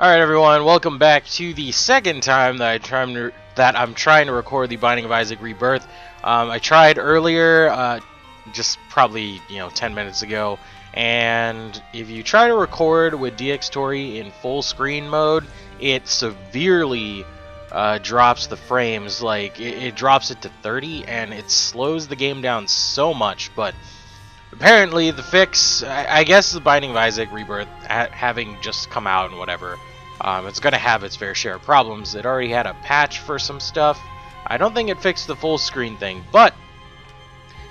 Alright everyone, welcome back to the second time that I trying to, that I'm trying to record the Binding of Isaac Rebirth. Um, I tried earlier, uh, just probably, you know, 10 minutes ago, and if you try to record with Dxtory in full screen mode, it severely uh, drops the frames, like, it, it drops it to 30, and it slows the game down so much, but apparently the fix, I, I guess the Binding of Isaac Rebirth ha having just come out and whatever, um, it's going to have its fair share of problems. It already had a patch for some stuff. I don't think it fixed the full screen thing, but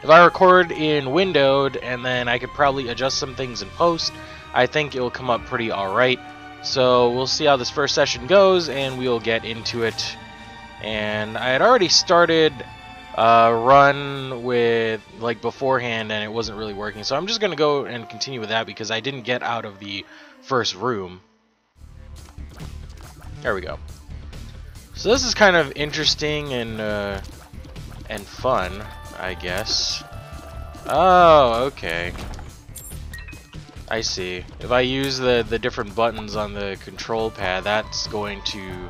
if I record in windowed and then I could probably adjust some things in post, I think it will come up pretty alright. So we'll see how this first session goes and we'll get into it. And I had already started a run with like beforehand and it wasn't really working. So I'm just going to go and continue with that because I didn't get out of the first room. There we go. So this is kind of interesting and uh, and fun, I guess. Oh, okay. I see. If I use the the different buttons on the control pad, that's going to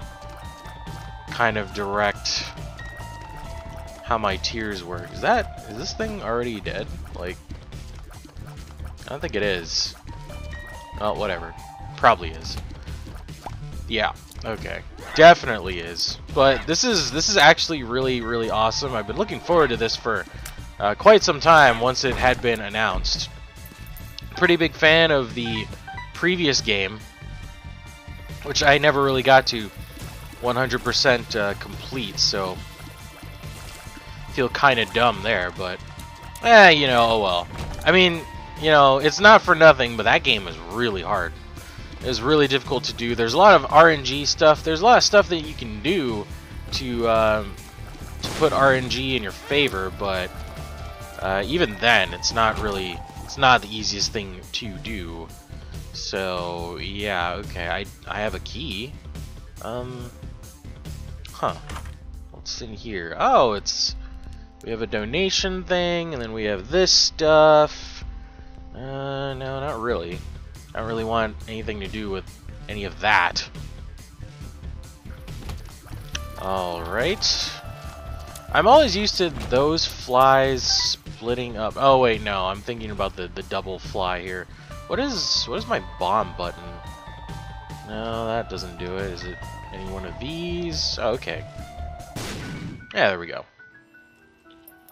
kind of direct how my tears work. Is that is this thing already dead? Like, I don't think it is. Oh, whatever. Probably is. Yeah. Okay. Definitely is. But this is this is actually really really awesome. I've been looking forward to this for uh, quite some time once it had been announced. Pretty big fan of the previous game, which I never really got to 100% uh, complete, so feel kind of dumb there, but eh, you know, oh well. I mean, you know, it's not for nothing, but that game is really hard is really difficult to do. There's a lot of RNG stuff. There's a lot of stuff that you can do to um, to put RNG in your favor, but uh, even then, it's not really it's not the easiest thing to do. So yeah, okay. I I have a key. Um, huh. What's in here? Oh, it's we have a donation thing, and then we have this stuff. Uh, no, not really. I don't really want anything to do with any of that. Alright. I'm always used to those flies splitting up. Oh wait, no, I'm thinking about the, the double fly here. What is what is my bomb button? No, that doesn't do it. Is it any one of these? Oh, okay. Yeah, there we go.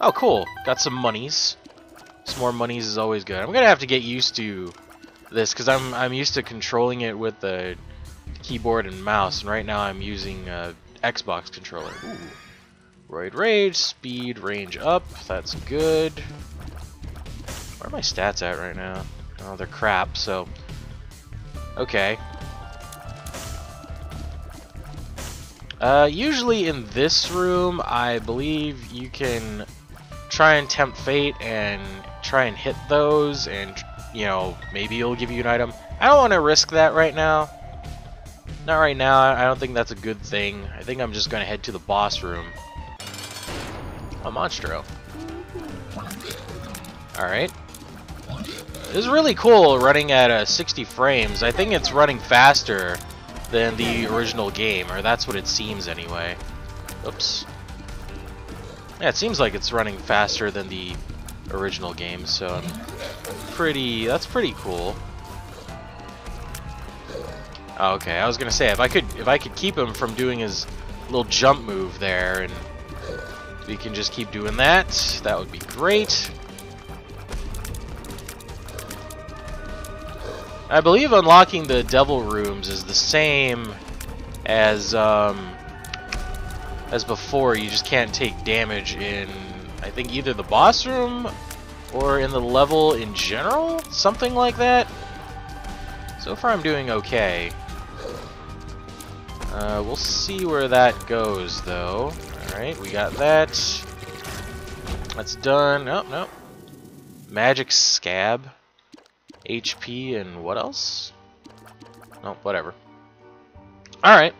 Oh, cool. Got some monies. Some more monies is always good. I'm gonna have to get used to this because I'm I'm used to controlling it with the keyboard and mouse, and right now I'm using a Xbox controller. Ooh. Roid Rage, speed, range up, that's good. Where are my stats at right now? Oh, they're crap, so... Okay. Uh, usually in this room, I believe you can try and tempt fate and try and hit those and you know, maybe it'll give you an item. I don't want to risk that right now. Not right now. I don't think that's a good thing. I think I'm just going to head to the boss room. A Monstro. Alright. This is really cool running at uh, 60 frames. I think it's running faster than the original game, or that's what it seems anyway. Oops. Yeah, it seems like it's running faster than the original game, so pretty that's pretty cool. Okay, I was gonna say if I could if I could keep him from doing his little jump move there and we can just keep doing that, that would be great. I believe unlocking the devil rooms is the same as um, as before. You just can't take damage in I think either the boss room or in the level in general? Something like that? So far I'm doing okay. Uh, we'll see where that goes, though. Alright, we got that. That's done. Oh, no. Magic Scab. HP and what else? Oh, whatever. Alright.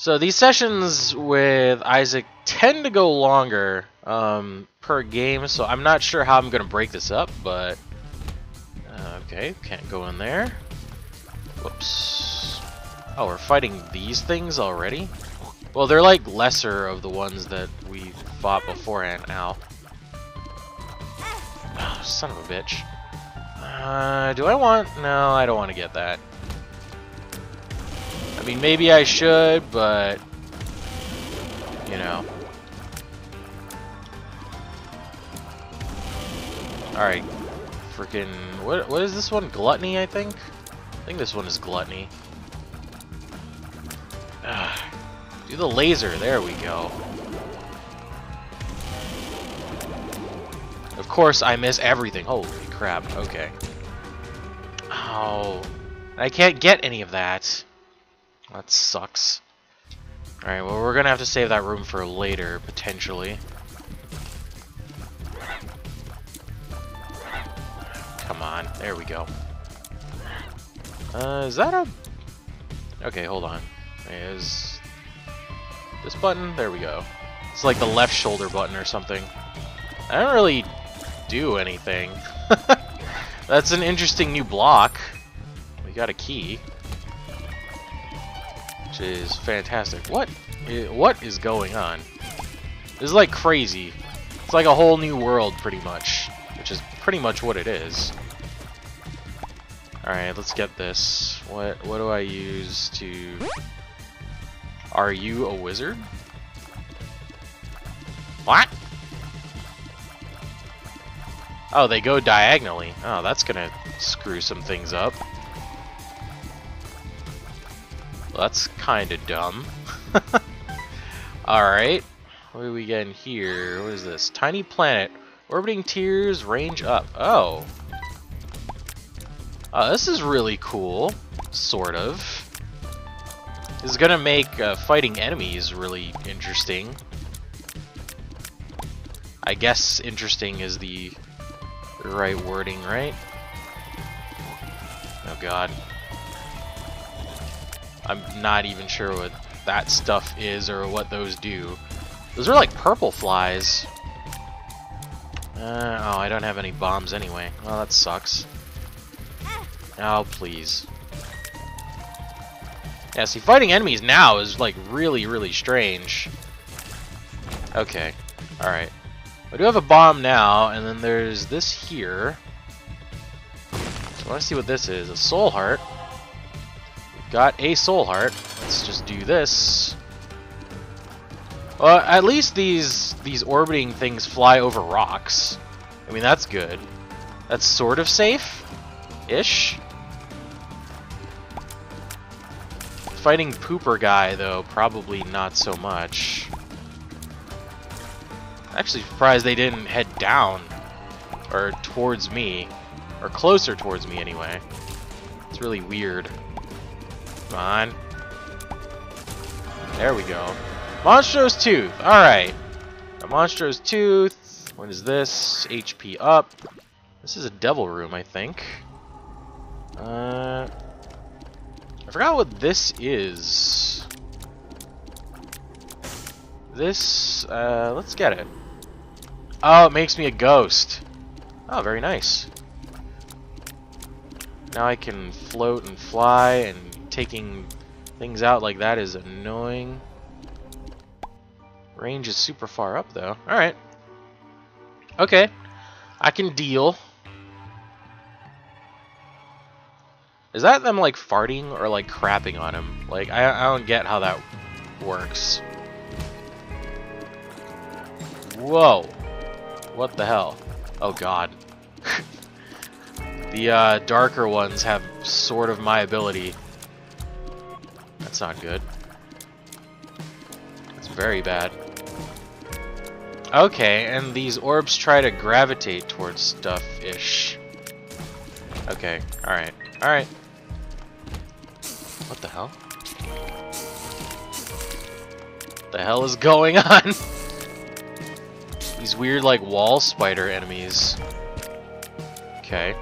So these sessions with Isaac tend to go longer um, per game, so I'm not sure how I'm going to break this up, but... Uh, okay, can't go in there. Whoops. Oh, we're fighting these things already? Well, they're like lesser of the ones that we fought beforehand. Ow. Oh, son of a bitch. Uh, do I want... No, I don't want to get that. Mean, maybe I should, but... You know. Alright. Freaking... What, what is this one? Gluttony, I think? I think this one is Gluttony. Ugh. Do the laser. There we go. Of course, I miss everything. Holy crap. Okay. Oh. I can't get any of that. That sucks. Alright, well, we're gonna have to save that room for later, potentially. Come on. There we go. Uh, is that a... Okay, hold on. Is this button? There we go. It's like the left shoulder button or something. I don't really do anything. That's an interesting new block. We got a key. Is fantastic. What? What is going on? This is like crazy. It's like a whole new world, pretty much. Which is pretty much what it is. Alright, let's get this. What what do I use to... Are you a wizard? What? Oh, they go diagonally. Oh, that's gonna screw some things up. That's kinda dumb. Alright. What are we getting here? What is this? Tiny planet. Orbiting tears range up. Oh. Uh, this is really cool. Sort of. This is gonna make uh, fighting enemies really interesting. I guess interesting is the right wording, right? Oh god. I'm not even sure what that stuff is or what those do. Those are like purple flies. Uh, oh, I don't have any bombs anyway. Well, that sucks. Oh, please. Yeah, see, fighting enemies now is, like, really, really strange. Okay. Alright. I do have a bomb now, and then there's this here. I want to see what this is. A soul heart. Got a soul heart. Let's just do this. Well, at least these these orbiting things fly over rocks. I mean, that's good. That's sort of safe-ish. Fighting Pooper Guy, though, probably not so much. Actually surprised they didn't head down. Or towards me. Or closer towards me, anyway. It's really weird. Come on. There we go. Monstro's Tooth. Alright. Monstro's Tooth. What is this? HP up. This is a devil room, I think. Uh... I forgot what this is. This, uh, let's get it. Oh, it makes me a ghost. Oh, very nice. Now I can float and fly, and taking things out like that is annoying. Range is super far up, though. Alright. Okay. I can deal. Is that them like farting or like crapping on him? Like I, I don't get how that works. Whoa. What the hell? Oh god. the uh, darker ones have sort of my ability. That's not good. It's very bad. Okay, and these orbs try to gravitate towards stuff-ish. Okay, alright, alright. What the hell? The hell is going on? These weird, like, wall spider enemies. Okay.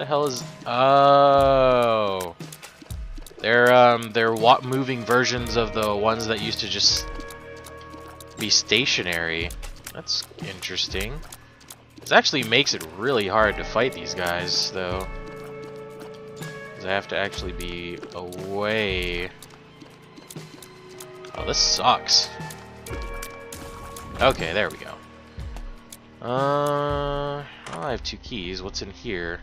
The hell is... Oh... They're, um, they're moving versions of the ones that used to just be stationary. That's interesting. This actually makes it really hard to fight these guys, though. Because I have to actually be away. Oh, this sucks. Okay, there we go. Uh, well, I have two keys. What's in here?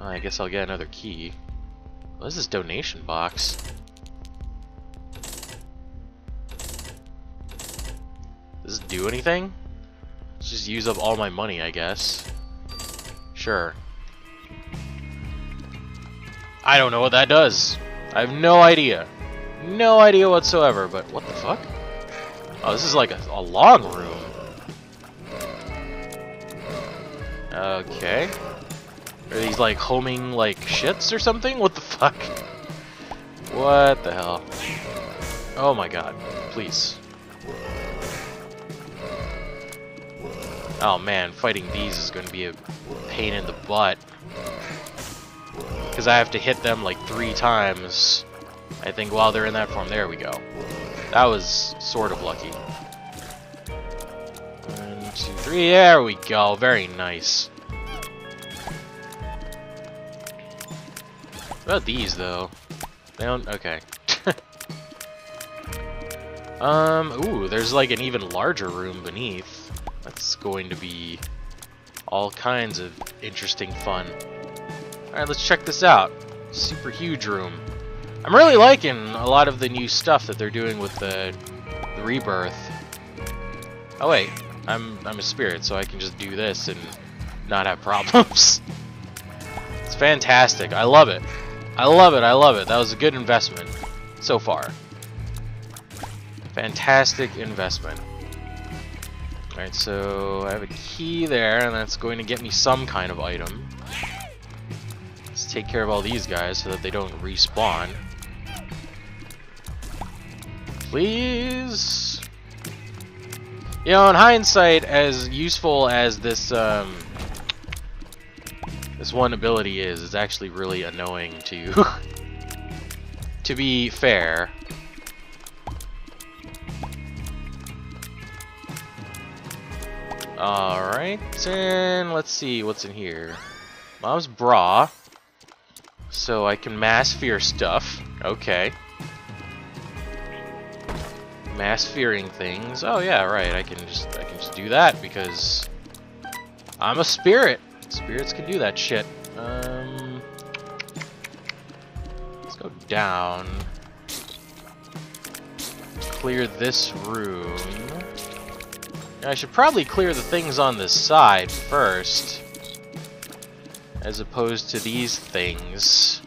Uh, I guess I'll get another key. What is this donation box? Does this do anything? Let's just use up all my money, I guess. Sure. I don't know what that does. I have no idea. No idea whatsoever, but what the fuck? Oh, this is like a, a long room. Okay. Are these like homing like shits or something? What the fuck? What the hell? Oh my god. Please. Oh man, fighting these is going to be a pain in the butt. Because I have to hit them like three times. I think while they're in that form. There we go. That was sort of lucky. One, two, three. There we go. Very nice. About these, though? They don't... Okay. um, ooh, there's like an even larger room beneath. That's going to be all kinds of interesting fun. Alright, let's check this out. Super huge room. I'm really liking a lot of the new stuff that they're doing with the, the rebirth. Oh wait, I'm I'm a spirit, so I can just do this and not have problems. it's fantastic. I love it. I love it. I love it. That was a good investment so far. Fantastic investment. Alright, so I have a key there, and that's going to get me some kind of item. Let's take care of all these guys so that they don't respawn. Please? You know, in hindsight, as useful as this, um, this one ability is, it's actually really annoying to, to be fair. Alright, and let's see what's in here. Mom's bra. So I can mass fear stuff. Okay. Mass fearing things. Oh yeah, right. I can just I can just do that because I'm a spirit. Spirits can do that shit. Um Let's go down. Clear this room. I should probably clear the things on this side first. As opposed to these things.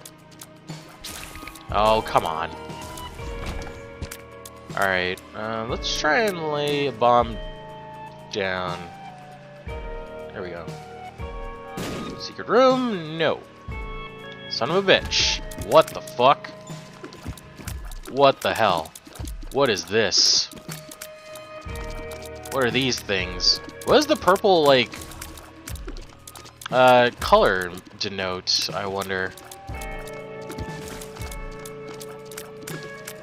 Oh, come on. Alright, uh, let's try and lay a bomb down. There we go. Secret room? No. Son of a bitch. What the fuck? What the hell? What is this? What are these things? What does the purple, like, uh, color denote, I wonder?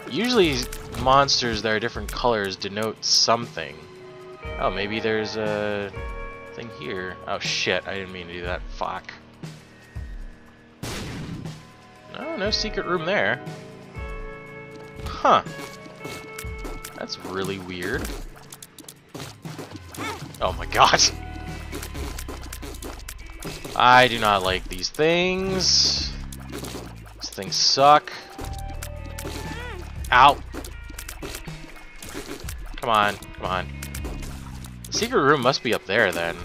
Usually monsters that are different colors denote something. Oh, maybe there's a here. Oh shit, I didn't mean to do that. Fuck. No, no secret room there. Huh. That's really weird. Oh my god. I do not like these things. These things suck. Ow. Come on, come on. Secret room must be up there then.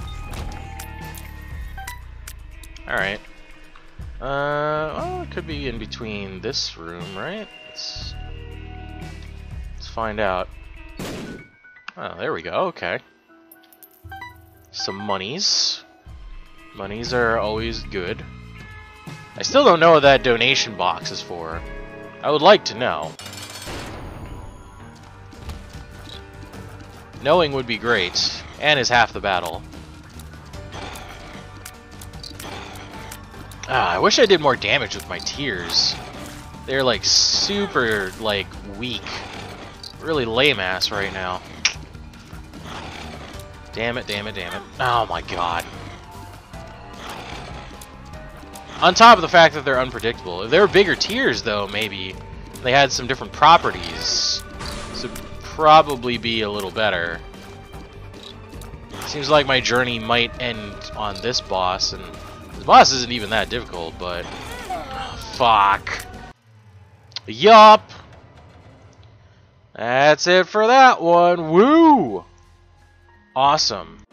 Alright. Uh, well, it could be in between this room, right? Let's, let's find out. Oh, there we go, okay some monies. Monies are always good. I still don't know what that donation box is for. I would like to know. Knowing would be great, and is half the battle. Ah, I wish I did more damage with my tears. They're like super, like, weak. Really lame ass right now. Damn it, damn it, damn it. Oh my god. On top of the fact that they're unpredictable. If they were bigger tears, though, maybe they had some different properties, would probably be a little better. Seems like my journey might end on this boss, and the boss isn't even that difficult, but... Fuck. Yup. That's it for that one. Woo! Awesome.